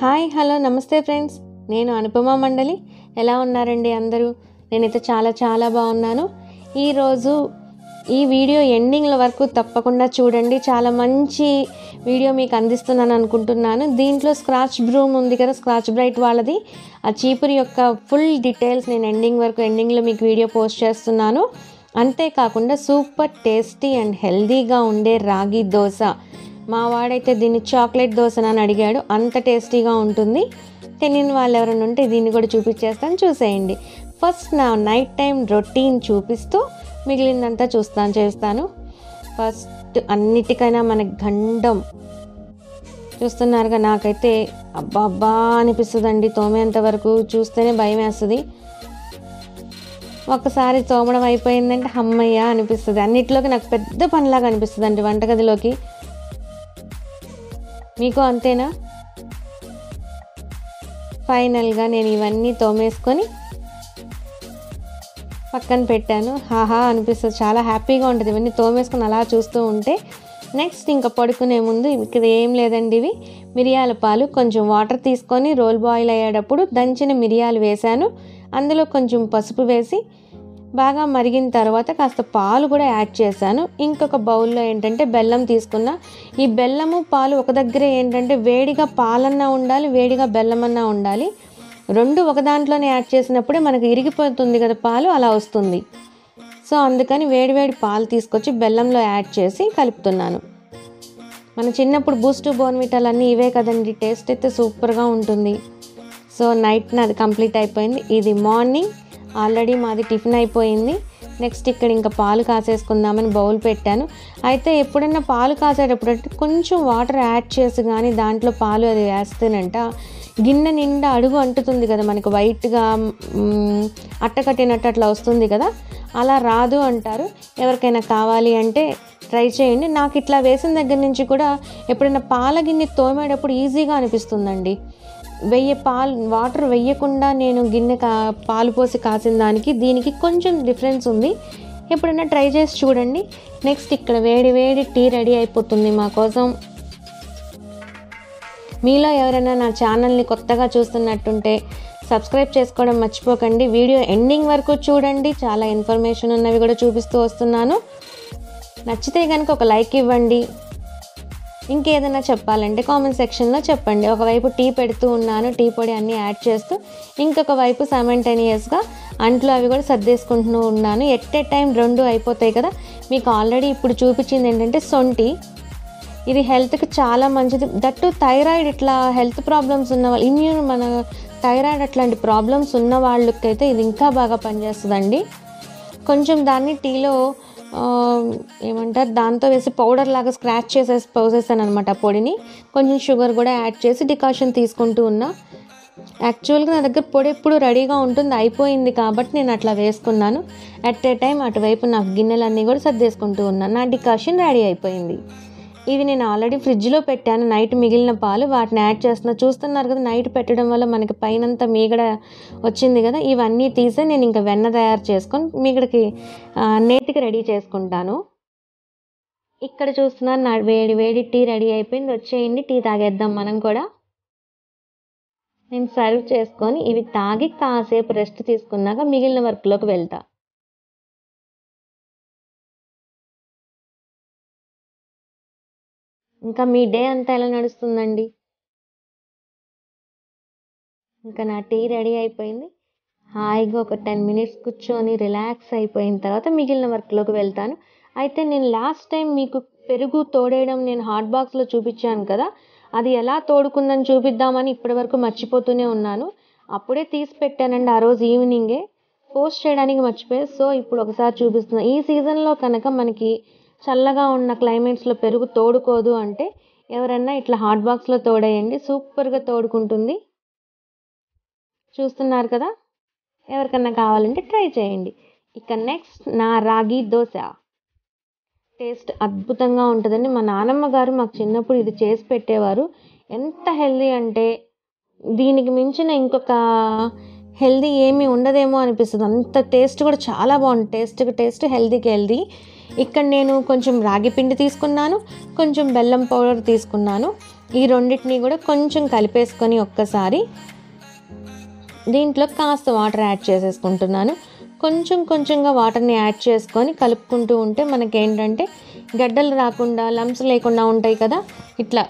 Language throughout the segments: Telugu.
హాయ్ హలో నమస్తే ఫ్రెండ్స్. నేను అనుపమ మండలి. ఎలా ఉన్నారండి అందరూ? నేనైతే చాలా చాలా బాగున్నాను. ఈరోజు ఈ వీడియో ఎండింగ్ల వరకు తప్పకుండా చూడండి. చాలా మంచి వీడియో మీకు అందిస్తున్నాను అనుకుంటున్నాను. దీంట్లో స్క్రాచ్ బ్రూమ్ ఉంది కదా స్క్రాచ్ బ్రైట్ వాళ్ళది. ఆ చీపురు యొక్క ఫుల్ డీటెయిల్స్ నేను ఎండింగ్ వరకు ఎండింగ్లో మీకు వీడియో పోస్ట్ చేస్తున్నాను. అంతేకాకుండా సూపర్ టేస్టీ అండ్ హెల్దీగా ఉండే రాగి దోశ. మా వాడైతే దీన్ని చాక్లెట్ దోశనని అడిగాడు. అంత టేస్టీగా ఉంటుంది. తెలియని వాళ్ళు ఎవరైనా ఉంటే దీన్ని కూడా చూపించేస్తాను చూసేయండి. ఫస్ట్ నా నైట్ టైం రొటీన్ చూపిస్తూ మిగిలిందంతా చూస్తాను చేస్తాను. ఫస్ట్ అన్నిటికైనా మన గండం. చూస్తున్నారుగా నాకైతే అబ్బా అబ్బా అనిపిస్తుందండి. తోమేంత వరకు చూస్తేనే భయం వేస్తుంది. ఒకసారి తోమడం అయిపోయిందంటే అమ్మయ్య అనిపిస్తుంది. అన్నిటిలోకి నాకు పెద్ద పనిలాగా అనిపిస్తుంది అండి వంటగదిలోకి. మీకు అంతేనా? ఫైనల్గా నేను ఇవన్నీ తోమేసుకొని పక్కన పెట్టాను. హాహా అనిపిస్తుంది. చాలా హ్యాపీగా ఉంటుంది. ఇవన్నీ తోమేసుకొని అలా చూస్తూ ఉంటే నెక్స్ట్ ఇంకా పడుకునే ముందు ఇక్కడ ఏం లేదండి ఇవి. మిరియాల పాలు కొంచెం వాటర్ తీసుకొని రోల్ బాయిల్ అయ్యేటప్పుడు దంచిన మిరియాలు వేశాను. అందులో కొంచెం పసుపు వేసి బాగా మరిగిన తర్వాత కాస్త పాలు కూడా యాడ్ చేశాను. ఇంకొక బౌల్లో ఏంటంటే బెల్లం తీసుకున్న. ఈ బెల్లము పాలు ఒక దగ్గరే ఏంటంటే వేడిగా పాలన్నా ఉండాలి వేడిగా బెల్లమన్నా ఉండాలి. రెండు ఒక దాంట్లోనే యాడ్ చేసినప్పుడే మనకు ఇరిగిపోతుంది కదా పాలు అలా వస్తుంది. సో అందుకని వేడివేడి పాలు తీసుకొచ్చి బెల్లంలో యాడ్ చేసి కలుపుతున్నాను. మన చిన్నప్పుడు బూస్ట్ బోర్న్విటాలు అన్నీ ఇవే కదండి. టేస్ట్ అయితే సూపర్గా ఉంటుంది. సో నైట్ నాది కంప్లీట్ అయిపోయింది. ఇది మార్నింగ్ ఆల్రెడీ మాది టిఫిన్ అయిపోయింది. నెక్స్ట్ ఇక్కడ ఇంకా పాలు కాసేసుకుందామని బౌల్ పెట్టాను. అయితే ఎప్పుడైనా పాలు కాసేటప్పుడు అంటే కొంచెం వాటర్ యాడ్ చేసి కానీ దాంట్లో పాలు అది వేస్తేనంట గిన్నె నిండా అడుగు అంటుతుంది కదా మనకు వైట్గా అట్ట కట్టినట్టు అట్లా వస్తుంది కదా. అలా రాదు అంటారు. ఎవరికైనా కావాలి అంటే ట్రై చేయండి. నాకు ఇట్లా వేసిన దగ్గర నుంచి కూడా ఎప్పుడైనా పాల గిన్నె తోమేటప్పుడు ఈజీగా అనిపిస్తుందండి. వెయ్యి పాలు వాటర్ వెయ్యకుండా నేను గిన్నె కా పాలు పోసి కాసిన దానికి దీనికి కొంచెం డిఫరెన్స్ ఉంది. ఎప్పుడైనా ట్రై చేసి చూడండి. నెక్స్ట్ ఇక్కడ వేడి వేడి టీ రెడీ అయిపోతుంది మా కోసం. మీలో ఎవరైనా నా ఛానల్ని కొత్తగా చూస్తున్నట్టుంటే సబ్స్క్రైబ్ చేసుకోవడం మర్చిపోకండి. వీడియో ఎండింగ్ వరకు చూడండి. చాలా ఇన్ఫర్మేషన్ ఉన్నవి కూడా చూపిస్తూ వస్తున్నాను. నచ్చితే కనుక ఒక లైక్ ఇవ్వండి. ఇంకేదైనా చెప్పాలంటే కామెంట్ సెక్షన్లో చెప్పండి. ఒకవైపు టీ పెడుతూ ఉన్నాను టీ పొడి అన్నీ యాడ్ చేస్తూ ఇంకొక వైపు సైమంటేనియస్గా అంట్లు అవి కూడా సర్దేసుకుంటూ ఉన్నాను. ఎట్ ఎ టైం రెండు అయిపోతాయి కదా. మీకు ఆల్రెడీ ఇప్పుడు చూపించింది ఏంటంటే సొంటి. ఇది హెల్త్కి చాలా మంచిది. దట్టు థైరాయిడ్ ఇట్లా హెల్త్ ప్రాబ్లమ్స్ ఉన్న వాళ్ళు ఇమ్యూన్ మన థైరాయిడ్ అట్లాంటి ప్రాబ్లమ్స్ ఉన్న వాళ్ళకైతే ఇది ఇంకా బాగా పనిచేస్తుందండి. కొంచెం దాన్ని టీలో ఏమంటారు? దాంతో వేసి పౌడర్ లాగా స్క్రాచ్ చేసేసి పోసేసాను అనమాట పొడిని. కొంచెం షుగర్ కూడా యాడ్ చేసి డికాషన్ తీసుకుంటూ ఉన్నా. యాక్చువల్గా నా దగ్గర పొడి ఎప్పుడు రెడీగా ఉంటుంది అయిపోయింది కాబట్టి నేను అట్లా వేసుకున్నాను. అట్ ఏ టైం అటువైపు నాకు గిన్నెలన్నీ కూడా సర్దేసుకుంటూ ఉన్నాను నా డికాషన్ రెడీ అయిపోయింది. ఇవి నేను ఆల్రెడీ ఫ్రిడ్జ్లో పెట్టాను. నైట్ మిగిలిన పాలు వాటిని యాడ్ చేస్తున్నా. చూస్తున్నారు కదా నైట్ పెట్టడం వల్ల మనకి పైనంతా మీగడ వచ్చింది కదా ఇవన్నీ తీసే నేను ఇంకా వెన్న తయారు చేసుకొని మీగడకి నేతికి రెడీ చేసుకుంటాను. ఇక్కడ చూస్తున్నారు నా వేడి వేడి టీ రెడీ అయిపోయింది. వచ్చేయండి టీ తాగేద్దాం మనం కూడా. నేను సర్వ్ చేసుకొని ఇవి తాగి కాసేపు రెస్ట్ తీసుకున్నాక మిగిలిన వర్క్లోకి వెళ్తా. ఇంకా మీ డే అంతా ఎలా నడుస్తుందండి? ఇంకా నా టీ రెడీ అయిపోయింది. హాయిగా ఒక టెన్ మినిట్స్ కూర్చొని రిలాక్స్ అయిపోయిన తర్వాత మిగిలిన వర్క్లోకి వెళ్తాను. అయితే నేను లాస్ట్ టైం మీకు పెరుగు తోడేయడం నేను హాట్ బాక్స్లో చూపించాను కదా అది ఎలా తోడుకుందని చూపిద్దామని ఇప్పటివరకు మర్చిపోతూనే ఉన్నాను. అప్పుడే తీసి పెట్టానండి ఆ రోజు ఈవినింగే. పోస్ట్ చేయడానికి మర్చిపోయి. సో ఇప్పుడు ఒకసారి చూపిస్తున్నాను ఈ సీజన్లో కనుక మనకి చల్లగా ఉన్న క్లైమేట్స్లో పెరుగు తోడుకోదు అంటే ఎవరన్నా ఇట్లా హాట్ బాక్స్లో తోడేయండి సూపర్గా తోడుకుంటుంది. చూస్తున్నారు కదా? ఎవరికన్నా కావాలంటే ట్రై చేయండి. ఇక నెక్స్ట్ నా రాగి దోశ. టేస్ట్ అద్భుతంగా ఉంటుందండి. మా నానమ్మ గారు మాకు చిన్నప్పుడు ఇది చేసి పెట్టేవారు. ఎంత హెల్దీ అంటే దీనికి మించిన ఇంకొక హెల్దీ ఏమీ ఉండదేమో అనిపిస్తుంది. అంత టేస్ట్ కూడా చాలా బాగుంది. టేస్ట్కి టేస్ట్ హెల్దీకి హెల్దీ ఇక్కడ నేను కొంచెం రాగి పిండి తీసుకున్నాను కొంచెం బెల్లం పౌడర్ తీసుకున్నాను. ఈ రెండింటిని కూడా కొంచెం కలిపేసుకొని ఒక్కసారి దీంట్లో కాస్త వాటర్ యాడ్ చేసేసుకుంటున్నాను. కొంచెం కొంచెంగా వాటర్ని యాడ్ చేసుకొని కలుపుకుంటూ ఉంటే మనకేంటంటే గడ్డలు రాకుండా లంప్స్ లేకుండా ఉంటాయి కదా ఇట్లా.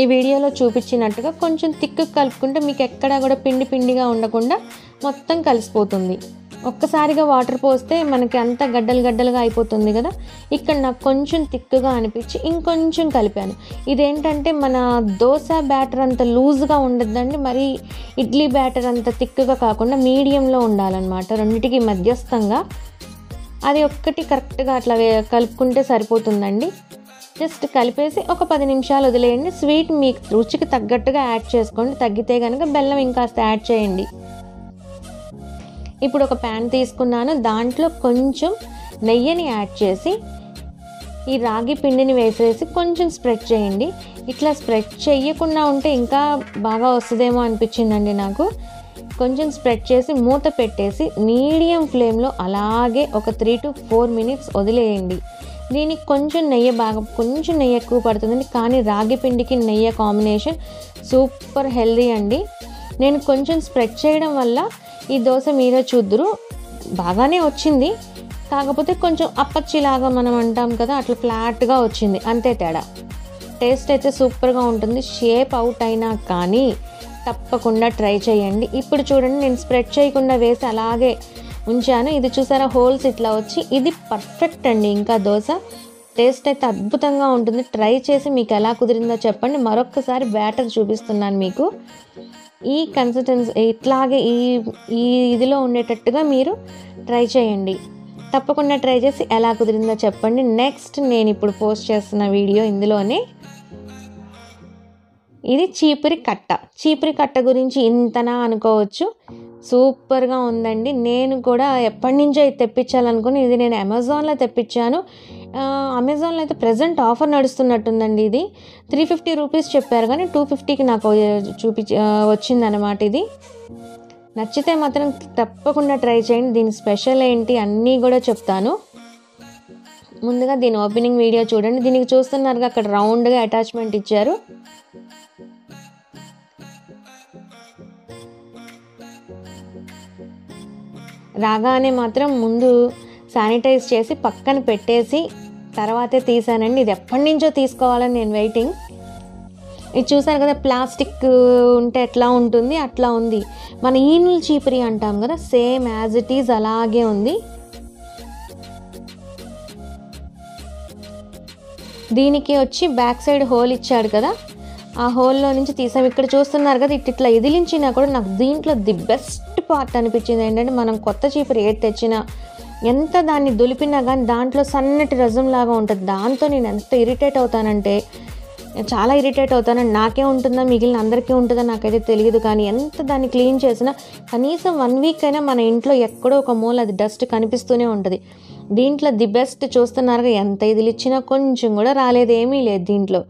ఈ వీడియోలో చూపించినట్టుగా కొంచెం తిక్కు కలుపుకుంటే మీకు ఎక్కడా కూడా పిండి పిండిగా ఉండకుండా మొత్తం కలిసిపోతుంది. ఒక్కసారిగా వాటర్ పోస్తే మనకి అంతా గడ్డలు గడ్డలుగా అయిపోతుంది కదా. ఇక్కడ నాకు కొంచెం తిక్కుగా అనిపించి ఇంకొంచెం కలిపాను. ఇదేంటంటే మన దోశ బ్యాటర్ అంత లూజ్గా ఉండద్దండి. మరి ఇడ్లీ బ్యాటర్ అంత తిక్కుగా కాకుండా మీడియంలో ఉండాలన్నమాట. రెండింటికి మధ్యస్థంగా. అది ఒక్కటి కరెక్ట్గా అట్లా కలుపుకుంటే సరిపోతుందండి. జస్ట్ కలిపేసి ఒక పది నిమిషాలు వదిలేయండి. స్వీట్ మీకు రుచికి తగ్గట్టుగా యాడ్ చేసుకోండి. తగ్గితే కనుక బెల్లం ఇంకాస్త యాడ్ చేయండి. ఇప్పుడు ఒక ప్యాన్ తీసుకున్నాను. దాంట్లో కొంచెం నెయ్యిని యాడ్ చేసి ఈ రాగి పిండిని వేసేసి కొంచెం స్ప్రెడ్ చేయండి. ఇట్లా స్ప్రెడ్ చేయకుండా ఉంటే ఇంకా బాగా వస్తుందేమో అనిపించిందండి నాకు. కొంచెం స్ప్రెడ్ చేసి మూత పెట్టేసి మీడియం ఫ్లేమ్లో అలాగే ఒక త్రీ టు ఫోర్ మినిట్స్ వదిలేయండి. దీనికి కొంచెం నెయ్యి బాగా కొంచెం నెయ్యి ఎక్కువ పడుతుందండి. కానీ రాగి పిండికి నెయ్యి కాంబినేషన్ సూపర్ హెల్దీ అండి. నేను కొంచెం స్ప్రెడ్ చేయడం వల్ల ఈ దోశ మీరే చూద్దురు. బాగానే వచ్చింది. కాకపోతే కొంచెం అప్పచ్చిలాగా మనం అంటాం కదా అట్లా ఫ్లాట్గా వచ్చింది. అంతే తేడా. టేస్ట్ అయితే సూపర్గా ఉంటుంది. షేప్ అవుట్ అయినా కానీ తప్పకుండా ట్రై చేయండి. ఇప్పుడు చూడండి నేను స్ప్రెడ్ చేయకుండా వేసి అలాగే ఉంచాను. ఇది చూసారా హోల్స్ ఇట్లా వచ్చి ఇది పర్ఫెక్ట్ అండి. ఇంకా దోశ టేస్ట్ అయితే అద్భుతంగా ఉంటుంది. ట్రై చేసి మీకు ఎలా కుదిరిందో చెప్పండి. మరొక్కసారి బ్యాటర్ చూపిస్తున్నాను మీకు. ఈ కన్సిస్టెన్సీ ఇట్లాగే ఈ ఈ ఇదిలో ఉండేటట్టుగా మీరు ట్రై చేయండి. తప్పకుండా ట్రై చేసి ఎలా కుదిరిందో చెప్పండి. నెక్స్ట్ నేను ఇప్పుడు పోస్ట్ చేస్తున్న వీడియో ఇందులోనే ఇది చీపురి కట్ట. చీపురి కట్ట గురించి ఇంతనా అనుకోవచ్చు. సూపర్గా ఉందండి. నేను కూడా ఎప్పటి నుంచో ఇది తెప్పించాలనుకుని ఇది నేను అమెజాన్లో తెప్పించాను. అమెజాన్లో అయితే ప్రజెంట్ ఆఫర్ నడుస్తున్నట్టుందండి ఇది. త్రీ ఫిఫ్టీ రూపీస్ చెప్పారు కానీ టూ ఫిఫ్టీకి నాకు చూపి వచ్చిందనమాట ఇది. నచ్చితే మాత్రం తప్పకుండా ట్రై చేయండి. దీని స్పెషల్ ఏంటి అన్నీ కూడా చెప్తాను. ముందుగా దీని ఓపెనింగ్ వీడియో చూడండి. దీనికి చూస్తున్నారుగా అక్కడ రౌండ్గా అటాచ్మెంట్ ఇచ్చారు. రాగానే మాత్రం ముందు శానిటైజ్ చేసి పక్కన పెట్టేసి తర్వాతే తీసానండి. ఇది ఎప్పటి నుంచో తీసుకోవాలని నేను వెయిటింగ్ ఇది చూసారు కదా ప్లాస్టిక్ ఉంటే ఎట్లా ఉంటుంది? అట్లా ఉంది. మన ఈనుల్ చీపురి అంటాం కదా సేమ్ యాజ్ ఇట్ ఈజ్ అలాగే ఉంది. దీనికి వచ్చి బ్యాక్ సైడ్ హోల్ ఇచ్చాడు కదా. ఆ హోల్లో నుంచి తీసాం. ఇక్కడ చూస్తున్నారు కదా ఇట్ ఇట్లా ఇదిలించినా కూడా నాకు దీంట్లో ది బెస్ట్ పార్ట్ అనిపించింది. ఏంటంటే మనం కొత్త చీపురు ఏది తెచ్చినా ఎంత దాన్ని దులిపినా కానీ దాంట్లో సన్నటి రజం లాగా ఉంటుంది. దాంతో నేను ఎంత ఇరిటేట్ అవుతానంటే చాలా ఇరిటేట్ అవుతాను. నాకే ఉంటుందా మిగిలిన అందరికీ ఉంటుందా నాకైతే తెలియదు. కానీ ఎంత దాన్ని క్లీన్ చేసినా కనీసం వన్ వీక్ అయినా మన ఇంట్లో ఎక్కడో ఒక మూల అది డస్ట్ కనిపిస్తూనే ఉంటుంది. దీంట్లో ది బెస్ట్ చూస్తున్నారుగా ఎంత ఇది ఇచ్చినా కొంచెం కూడా రాలేదు ఏమీ లేదు దీంట్లో.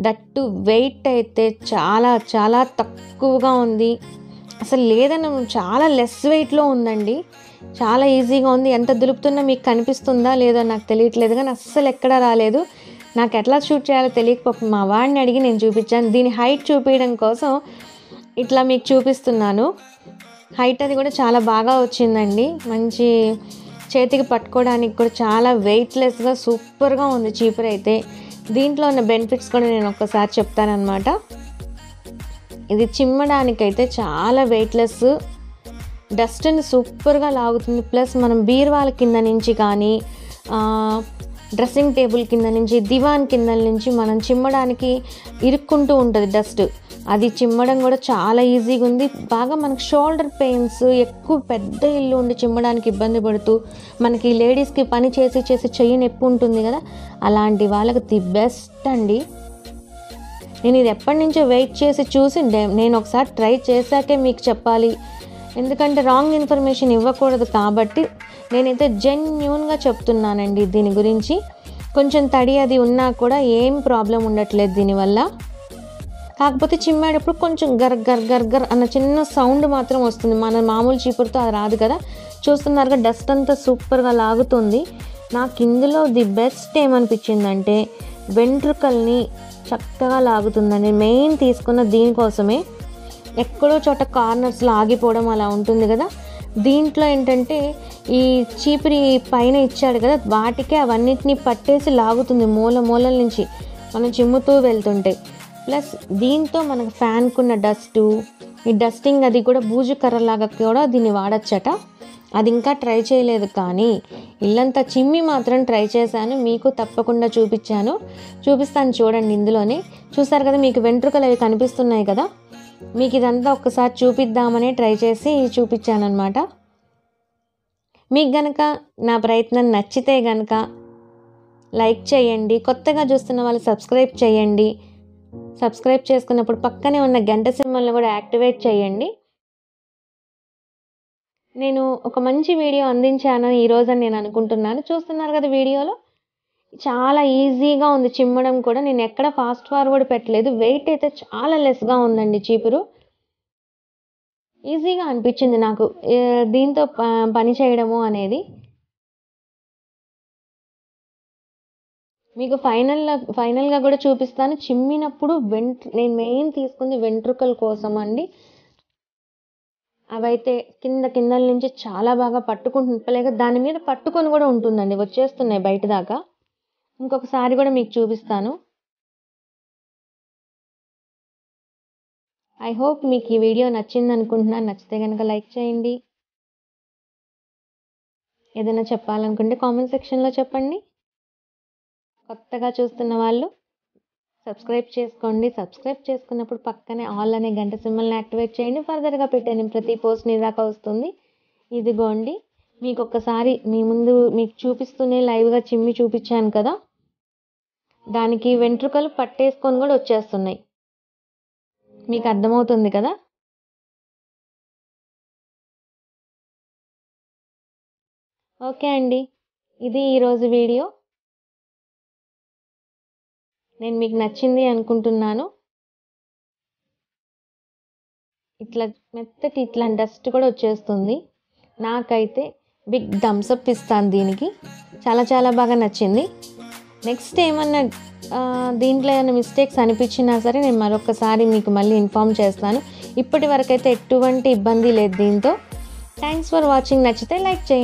దట్టు వెయిట్ అయితే చాలా చాలా తక్కువగా ఉంది. అసలు లేదన్న చాలా లెస్ వెయిట్లో ఉందండి. చాలా ఈజీగా ఉంది. ఎంత దులుపుతున్నా మీకు కనిపిస్తుందా లేదో నాకు తెలియట్లేదు కానీ అస్సలు ఎక్కడా రాలేదు. నాకు ఎట్లా షూట్ చేయాలో తెలియకపోతే మా వాడిని అడిగి నేను చూపించాను. దీని హైట్ చూపించడం కోసం ఇట్లా మీకు చూపిస్తున్నాను. హైట్ అది కూడా చాలా బాగా వచ్చిందండి. మంచి చేతికి పట్టుకోవడానికి కూడా చాలా వెయిట్లెస్గా సూపర్గా ఉంది చీపర్ అయితే. దీంట్లో ఉన్న బెనిఫిట్స్ కూడా నేను ఒక్కసారి చెప్తానమాట ఇది చిమ్మడానికైతే చాలా వెయిట్లెస్ డస్ట్ని సూపర్గా లాగుతుంది. ప్లస్ మనం బీరువాల కింద నుంచి కానీ డ్రెస్సింగ్ టేబుల్ కింద నుంచి దివాన్ కింద నుంచి మనం చిమ్మడానికి ఇరుక్కుంటూ ఉంటుంది డస్ట్. అది చిమ్మడం కూడా చాలా ఈజీగా ఉంది. బాగా మనకు షోల్డర్ పెయిన్స్ ఎక్కువ పెద్ద ఇల్లు ఉండి చిమ్మడానికి ఇబ్బంది పడుతూ మనకి లేడీస్కి పని చేసి చేసి చెయ్యి నొప్పి ఉంటుంది కదా? అలాంటి వాళ్ళకి ది బెస్ట్ అండి. నేను ఇది ఎప్పటి నుంచో వెయిట్ చేసి చూసి నేను ఒకసారి ట్రై చేశాకే మీకు చెప్పాలి. ఎందుకంటే రాంగ్ ఇన్ఫర్మేషన్ ఇవ్వకూడదు కాబట్టి నేనైతే జెన్యున్గా చెప్తున్నానండి దీని గురించి. కొంచెం తడి అది ఉన్నా కూడా ఏం ప్రాబ్లం ఉండట్లేదు దీనివల్ల కాకపోతే చిమ్మేటప్పుడు కొంచెం గర్ గర్ గర్ గర్ అన్న చిన్న సౌండ్ మాత్రం వస్తుంది. మన మామూలు చీపురుతో అది రాదు కదా. చూస్తున్నారుగా డస్ట్ అంతా సూపర్గా లాగుతుంది. నాకు ఇందులో ది బెస్ట్ ఏమనిపించిందంటే వెంట్రుకల్ని చక్కగా లాగుతుందండి. మెయిన్ తీసుకున్న దీనికోసమే ఎక్కడో చోట కార్నర్స్లో ఆగిపోవడం అలా ఉంటుంది కదా. దీంట్లో ఏంటంటే ఈ చీపిరి పైన ఇచ్చాడు కదా వాటికే అవన్నిటిని పట్టేసి లాగుతుంది మూల మూలల నుంచి. మనం చిమ్ముతూ వెళ్తుంటే. ప్లస్ దీంతో మనకు ఫ్యాన్కున్న డస్టు ఈ డస్టింగ్ అది కూడా బూజు కర్రలాగా కూడా దీన్ని వాడచ్చట. అది ఇంకా ట్రై చేయలేదు కానీ ఇల్లంతా చిమ్మి మాత్రం ట్రై చేశాను. మీకు తప్పకుండా చూపించాను. చూపిస్తాను చూడండి ఇందులోనే. చూసారు కదా మీకు వెంట్రుకలు అవి కనిపిస్తున్నాయి కదా. మీకు ఇదంతా ఒక్కసారి చూపిద్దామని ట్రై చేసి చూపించాను మీకు గనక నా ప్రయత్నం నచ్చితే గనక లైక్ చేయండి కొత్తగా చూస్తున్న వాళ్ళు సబ్స్క్రైబ్ చేయండి. సబ్స్క్రైబ్ చేసుకున్నప్పుడు పక్కనే ఉన్న గంట సింబల్ని కూడా యాక్టివేట్ చేయండి. నేను ఒక మంచి వీడియో అందించాను ఈరోజు అని నేను అనుకుంటున్నాను. చూస్తున్నారు కదా వీడియోలో? చాలా ఈజీగా ఉంది చిమ్మడం కూడా. నేను ఎక్కడ ఫాస్ట్ ఫార్వర్డ్ పెట్టలేదు. వెయిట్ అయితే చాలా లెస్గా ఉందండి చీపురు. ఈజీగా అనిపించింది నాకు. దీంతో ప- పని చేయడము అనేది. మీకు ఫైనల్ ఫైనల్గా కూడా చూపిస్తాను. చిమ్మినప్పుడు వెంట్ నేను మెయిన్ తీసుకుంది వెంట్రుకల కోసం అండి. అవైతే కింద కిందల నుంచి చాలా బాగా పట్టుకుంటుంది దాని మీద పట్టుకొని కూడా ఉంటుందండి. వచ్చేస్తున్నాయి బయట దాకా. ఇంకొకసారి కూడా మీకు చూపిస్తాను. ఐ హోప్ మీకు ఈ వీడియో నచ్చింది అనుకుంటున్నాను నచ్చితే కనుక లైక్ చేయండి. ఏదైనా చెప్పాలనుకుంటే కామెంట్ సెక్షన్లో చెప్పండి. కొత్తగా చూస్తున్న వాళ్ళు సబ్స్క్రైబ్ చేసుకోండి. సబ్స్క్రైబ్ చేసుకున్నప్పుడు పక్కనే ఆల్ అనే గంట సింబల్ని యాక్టివేట్ చేయండి. ఫర్దర్గా పెట్టాను ప్రతి పోస్ట్ నిదాకా వస్తుంది. ఇదిగోండి. మీకు ఒక్కసారి మీ ముందు మీకు చూపిస్తూనే లైవ్గా చిమ్మి చూపించాను కదా. దానికి వెంట్రుకలు పట్టేసుకొని కూడా వచ్చేస్తున్నాయి. మీకు అర్థమవుతుంది కదా? ఓకే అండి. ఇది ఈరోజు వీడియో. నేను మీకు నచ్చింది అనుకుంటున్నాను. ఇట్లా మెత్తటి ఇట్లా డస్ట్ కూడా వచ్చేస్తుంది. నాకైతే బిగ్ థమ్స్అప్ ఇస్తాను దీనికి. చాలా చాలా బాగా నచ్చింది. నెక్స్ట్ ఏమన్నా దీంట్లో ఏమైనా మిస్టేక్స్ అనిపించినా సరే నేను మరొకసారి మీకు మళ్ళీ ఇన్ఫామ్ చేస్తాను. ఇప్పటి వరకైతే ఎటువంటి ఇబ్బంది లేదు దీంతో. థ్యాంక్స్ ఫర్ వాచింగ్ నచ్చితే లైక్ చేయండి.